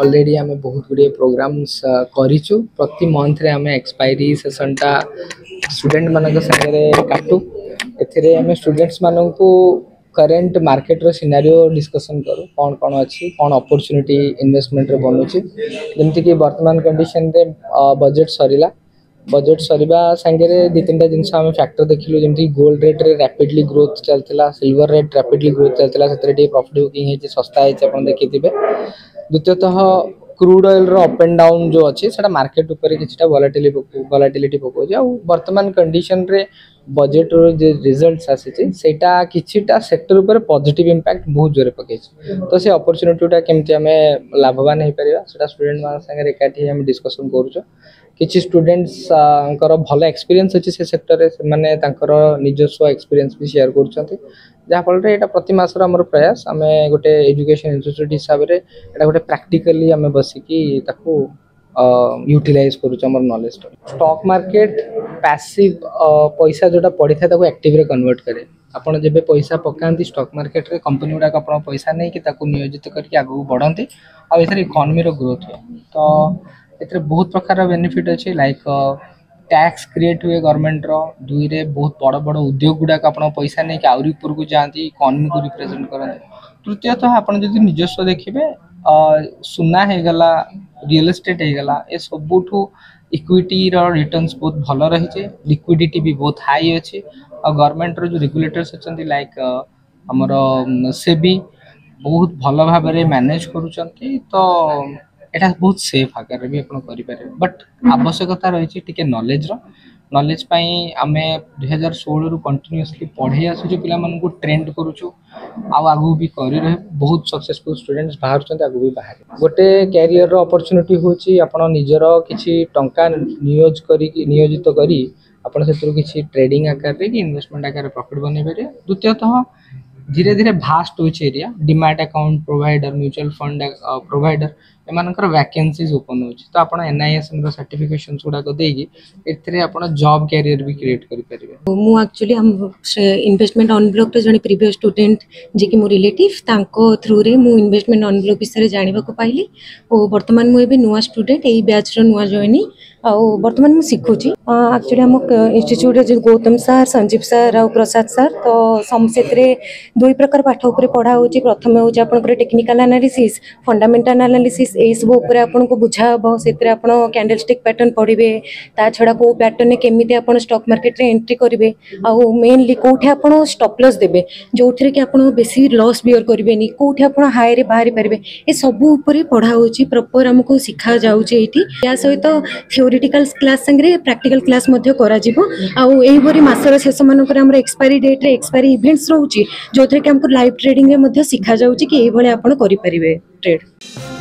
already আমি বহুত বুড়িয়া programs করিছো প্রতি মন্থরে আমি এক্সপায়ারি সেশনটা স্টুডেন্ট মানক সাঙ্গরে কাপটু এথরে আমি স্টুডেন্টস মানকতো கரেন্ট মার্কেটর সিনারিও ডিসকাশন করু কোন কোন আছে কোন অপরচুনিটি ইনভেস্টমেন্ট রে বনুচি যেমতি কি বর্তমান কন্ডিশনে বাজেট সরিলা বাজেট সরিবা সাঙ্গরে দুই তিনটা দিনসা আমি ফ্যাক্টর দেখিলো যেমতি গোল্ড রেট রে র‍্যাপিডলি গ্রোথ চলতলা সিলভার রেট র‍্যাপিডলি গ্রোথ চলতলা সতেটি প্রফিট বুকিং হছে সস্তা আছে अपन দেখি দিব দ্বিতীয়তଃ ক্ରୁଡ୍ ଅଏଲ୍ର ଅପ୍ ଆଣ୍ଡ ଡାଉନ୍ ଯେଉଁ ଅଛି ସେଇଟା ମାର୍କେଟ୍ ଉପରେ କିଛିଟା ଭଲାଟିଲି ଭଲାଟିଲିଟି ପକାଉଛି ଆଉ ବର୍ତ୍ତମାନ କଣ୍ଡିସନ୍ରେ ବଜେଟ୍ର ଯେ ରିଜଲ୍ଟସ୍ ଆସିଛି ସେଇଟା କିଛିଟା ସେକ୍ଟର ଉପରେ ପଜିଟିଭ୍ ଇମ୍ପାକ୍ଟ ବହୁତ ଜୋରରେ ପକାଇଛି ତ ସେ ଅପରଚ୍ୟୁନିଟିଟା କେମିତି ଆମେ ଲାଭବାନ ହେଇପାରିବା ସେଇଟା ଷ୍ଟୁଡେଣ୍ଟମାନଙ୍କ ସାଙ୍ଗରେ ଏକାଠି ଆମେ ଡିସ୍କସନ୍ କରୁଛୁ କିଛି ଷ୍ଟୁଡେଣ୍ଟସ୍ଙ୍କର ଭଲ ଏକ୍ସପିରିଏନ୍ସ ଅଛି ସେ ସେକ୍ଟରରେ ସେମାନେ ତାଙ୍କର ନିଜସ୍ୱ ଏକ୍ସପିରିଏନ୍ସ ବି ସେୟାର କରୁଛନ୍ତି ଯାହାଫଳରେ ଏଇଟା ପ୍ରତି ମାସର ଆମର ପ୍ରୟାସ ଆମେ ଗୋଟେ ଏଜୁକେସନ୍ ଇନଷ୍ଟିଚ୍ୟୁଟ୍ ହିସାବରେ ଏଇଟା ଗୋଟେ ପ୍ରାକ୍ଟିକାଲି ଆମେ ବସିକି ତାକୁ ୟୁଟିଲାଇଜ୍ କରୁଛୁ ଆମର ନଲେଜଟା ଷ୍ଟକ୍ ମାର୍କେଟ ପ୍ୟାସିଭ୍ ପଇସା ଯେଉଁଟା ପଡ଼ିଥାଏ ତାକୁ ଆକ୍ଟିଭରେ କନଭର୍ଟ କରେ ଆପଣ ଯେବେ ପଇସା ପକାନ୍ତି ଷ୍ଟକ୍ ମାର୍କେଟରେ କମ୍ପାନୀ ଗୁଡ଼ାକ ଆପଣ ପଇସା ନେଇକି ତାକୁ ନିୟୋଜିତ କରିକି ଆଗକୁ ବଢ଼ନ୍ତି ଆଉ ଏଥିରେ ଇକୋନମିର ଗ୍ରୋଥ୍ ହୁଏ ତ ଏଥିରେ ବହୁତ ପ୍ରକାର ବେନିଫିଟ୍ ଅଛି ଲାଇକ୍ ଟ୍ୟାକ୍ସ କ୍ରିଏଟ୍ ହୁଏ ଗଭର୍ଣ୍ଣମେଣ୍ଟର ଦୁଇରେ ବହୁତ ବଡ଼ ବଡ଼ ଉଦ୍ୟୋଗ ଗୁଡ଼ାକ ଆପଣ ପଇସା ନେଇକି ଆହୁରି ଉପରକୁ ଯାଆନ୍ତି ଇକୋନମିକୁ ରିପ୍ରେଜେଣ୍ଟ କରନ୍ତି ତୃତୀୟତଃ ଆପଣ ଯଦି ନିଜସ୍ୱ ଦେଖିବେ ସୁନା ହେଇଗଲା ରିଅଲ ଏଷ୍ଟେଟ୍ ହେଇଗଲା ଏସବୁଠୁ ଇକ୍ୱିଟିର ରିଟର୍ଣ୍ଣସ୍ ବହୁତ ଭଲ ରହିଛି ଲିକ୍ୱିଡିଟି ବି ବହୁତ ହାଇ ଅଛି ଆଉ ଗଭର୍ଣ୍ଣମେଣ୍ଟର ଯେଉଁ ରେଗୁଲେଟର୍ସ ଅଛନ୍ତି ଲାଇକ୍ ଆମର ସେ ବି ବହୁତ ଭଲ ଭାବରେ ମ୍ୟାନେଜ୍ କରୁଛନ୍ତି ତ ଏଇଟା ବହୁତ ସେଫ୍ ଆକାରରେ ବି ଆପଣ କରିପାରିବେ ବଟ୍ ଆବଶ୍ୟକତା ରହିଛି ଟିକେ ନଲେଜର ନଲେଜ୍ ପାଇଁ ଆମେ ଦୁଇହଜାର ଷୋହଳରୁ କଣ୍ଟିନ୍ୟୁଅସ୍ଲି ପଢ଼େଇ ଆସୁଛୁ ପିଲାମାନଙ୍କୁ ଟ୍ରେଣ୍ଡ କରୁଛୁ ଆଉ ଆଗକୁ ବି କରି ରହିବୁ ବହୁତ ସକ୍ସେସଫୁଲ୍ ଷ୍ଟୁଡେଣ୍ଟସ୍ ବାହାରୁଛନ୍ତି ଆଗକୁ ବି ବାହାରେ ଗୋଟେ କ୍ୟାରିୟରର ଅପରଚ୍ୟୁନିଟି ହେଉଛି ଆପଣ ନିଜର କିଛି ଟଙ୍କା ନିୟୋଜ କରିକି ନିୟୋଜିତ କରି ଆପଣ ସେଥିରୁ କିଛି ଟ୍ରେଡିଂ ଆକାରରେ କି ଇନଭେଷ୍ଟମେଣ୍ଟ ଆକାରରେ ପ୍ରଫିଟ୍ ବନେଇ ପାରିବେ ଦ୍ୱିତୀୟତଃ ଧୀରେ ଧୀରେ ଭାଷ୍ଟ ହେଉଛି area demat account provider mutual fund provider एमकर vacancies open हो आप एनआईएसएम सर्टिफिकेसन गुड़ाक देखिए आप जब क्यारिययर भी क्रिएट करेंगे मुझे इनभेस्टमेंट अनब्लक जो प्रिभ स्टूडे जी मो रिलेटिव थ्रू में मुझे इनभेस्टमेंट अनब्लक विषय में जानवाक पाइली और बर्तमान मुझे नुआ स्टूडेंट यही ब्याच्र नुआ जयनी आउ बर्तमान मुझे शिखुच एक्चुअली आम इनट्यूट्रे गौतम सार संजीव सार आ प्रसाद सार तो से दुई प्रकार पाठ उपढ़ा हो प्रथम हो टेक्निकाल आनालीसीस फंडामेटाल आनालीसीस सब उपर आपको बुझा हम से आज कैंडल स्टिक पैटर्न पढ़े ता छा कौ पैटर्न केमी आप स्टक् मार्केट एंट्री करेंगे आ मेनली कौटे आप स्टपलस देते जो थी आप बेस लस बिअर करें कौटे आप हाई बाहरी पारे ये सब पढ़ा हो प्रपर आमको शिखा जाऊँ यही या सहित थिओरीटिकाल क्लास सांगे प्राक्टिकाल क्लास आईभरी मसर शेष मानक एक्सपायरी डेट्रे एक्सपायरी इवेंट्स रोचे जो थी आमको लाइव ट्रेडिंग में शिखा जाऊँच कि ये आप ट्रेड